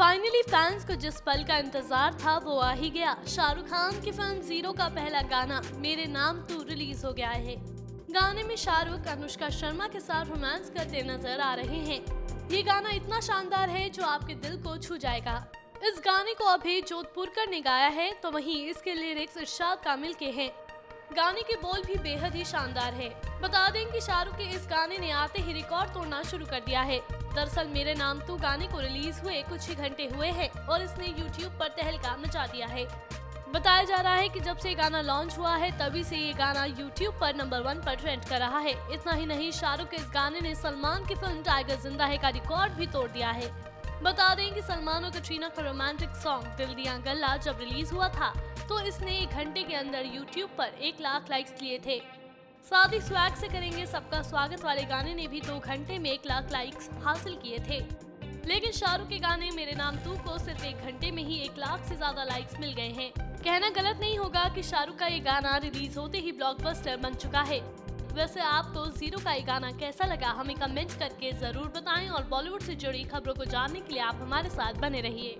को जिस पल का इंतज़ार था, वो आ ही गया। शाहरुख खान की फ़िल्म ज़ीरो का पहला गाना, मेरे नाम तू रिलीज़ हो गया है। गाने में शाहरुख, अनुष्का शर्मा के साथ रोमांस करते नज़र आ रहे हैं। ये गाना इतना शानदार है जो आपके दिल को छू जाएगा। इस गाने को अभी जोधपुरकर ने गाया है तो वहीं इसके लिरिक्स इर्शाद कामिल के हैं। गाने के बोल भी बेहद ही शानदार है। बता दें कि शाहरुख के इस गाने ने आते ही रिकॉर्ड तोड़ना शुरू कर दिया है। दरअसल मेरे नाम तू गाने को रिलीज़ हुए कुछ ही घंटे हुए हैं और इसने यूट्यूब पर तहलका मचा दिया है। बताया जा रहा है कि जब से गाना लॉन्च हुआ है, तभी से ये गाना यूट्यूब पर नंबर वन पर ट्रेंड कर रहा है। इतना ही नहीं, शाहरुख के इस गाने ने सलमान की फ़िल्म टाइगर ज़िंदा है का रिकॉर्ड भी तोड़ दिया है। बता दें कि सलमान और कटरीना का रोमांटिक सॉन्ग दिल दिया गल्ला जब रिलीज़ हुआ था तो इसने एक घंटे के अंदर यूट्यूब पर एक लाख लाइक्स लिए थे। साथ ही स्वैग से करेंगे सबका स्वागत वाले गाने ने भी दो घंटे में एक लाख लाइक्स हासिल किए थे। लेकिन शाहरुख के गाने मेरे नाम तू को सिर्फ़ एक घंटे में ही एक लाख से ज़्यादा लाइक्स मिल गए हैं। कहना गलत नहीं होगा कि शाहरुख का ये गाना रिलीज़ होते ही ब्लॉकबस्टर बन चुका है। वैसे आपको ज़ीरो का ये गाना कैसा लगा हमें कमेंट करके ज़रूर बताएँ और बॉलीवुड से जुड़ी खबरों को जानने के लिए आप हमारे साथ बने रहिए।